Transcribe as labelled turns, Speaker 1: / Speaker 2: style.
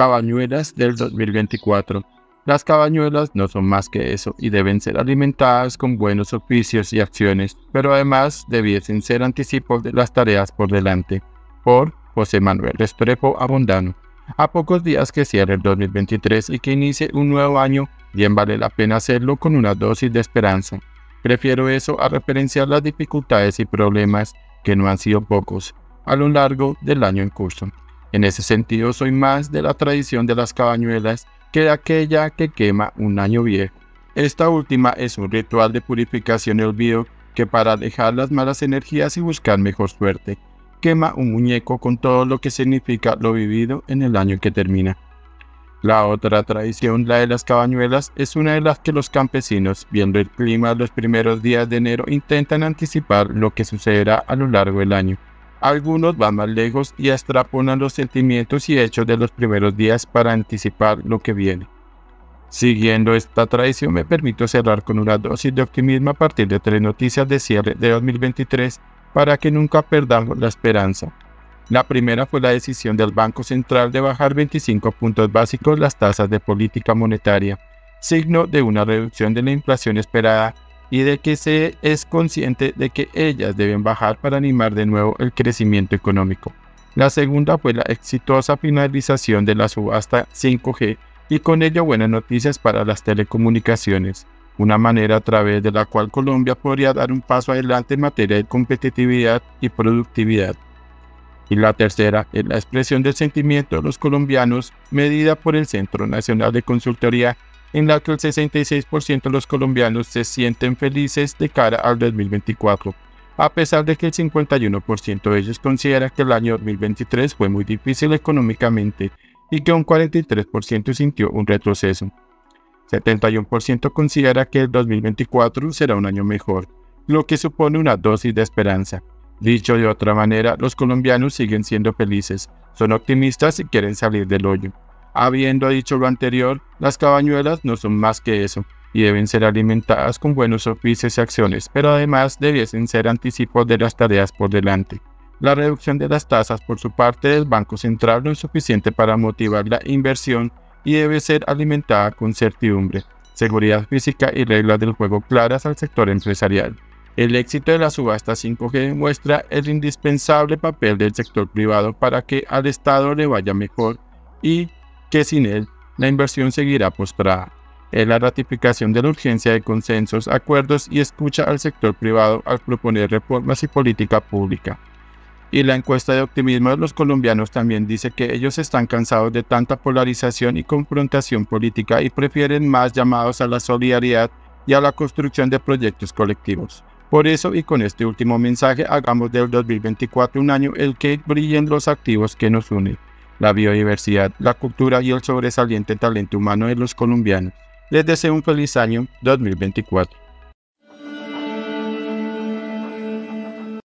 Speaker 1: Cabañuelas del 2024. Las cabañuelas no son más que eso y deben ser alimentadas con buenos oficios y acciones, pero además debiesen ser anticipos de las tareas por delante. Por José Manuel Restrepo Abondano. A pocos días que cierre el 2023 y que inicie un nuevo año, bien vale la pena hacerlo con una dosis de esperanza. Prefiero eso a referenciar las dificultades y problemas, que no han sido pocos, a lo largo del año en curso. En ese sentido, soy más de la tradición de las cabañuelas que de aquella que quema un año viejo. Esta última es un ritual de purificación y olvido que para dejar las malas energías y buscar mejor suerte, quema un muñeco con todo lo que significa lo vivido en el año que termina. La otra tradición, la de las cabañuelas, es una de las que los campesinos, viendo el clima los primeros días de enero, intentan anticipar lo que sucederá a lo largo del año. Algunos van más lejos y extrapolan los sentimientos y hechos de los primeros días para anticipar lo que viene. Siguiendo esta tradición me permito cerrar con una dosis de optimismo a partir de tres noticias de cierre de 2023 para que nunca perdamos la esperanza. La primera fue la decisión del Banco Central de bajar 25 puntos básicos las tasas de política monetaria, signo de una reducción de la inflación esperada y de que se es consciente de que ellas deben bajar para animar de nuevo el crecimiento económico. La segunda fue la exitosa finalización de la subasta 5G y con ello buenas noticias para las telecomunicaciones, una manera a través de la cual Colombia podría dar un paso adelante en materia de competitividad y productividad. Y la tercera es la expresión del sentimiento de los colombianos medida por el Centro Nacional de Consultoría en la que el 66% de los colombianos se sienten felices de cara al 2024, a pesar de que el 51% de ellos considera que el año 2023 fue muy difícil económicamente y que un 43% sintió un retroceso. 71% considera que el 2024 será un año mejor, lo que supone una dosis de esperanza. Dicho de otra manera, los colombianos siguen siendo felices, son optimistas y quieren salir del hoyo. Habiendo dicho lo anterior, las cabañuelas no son más que eso, y deben ser alimentadas con buenos oficios y acciones, pero además debiesen ser anticipos de las tareas por delante. La reducción de las tasas por su parte del Banco Central no es suficiente para motivar la inversión y debe ser alimentada con certidumbre, seguridad física y reglas del juego claras al sector empresarial. El éxito de la subasta 5G muestra el indispensable papel del sector privado para que al Estado le vaya mejor y que sin él la inversión seguirá postrada. Es la ratificación de la urgencia de consensos, acuerdos y escucha al sector privado al proponer reformas y política pública. Y la encuesta de optimismo de los colombianos también dice que ellos están cansados de tanta polarización y confrontación política y prefieren más llamados a la solidaridad y a la construcción de proyectos colectivos. Por eso y con este último mensaje hagamos del 2024 un año el que brillen los activos que nos unen la biodiversidad, la cultura y el sobresaliente talento humano de los colombianos. Les deseo un feliz año 2024.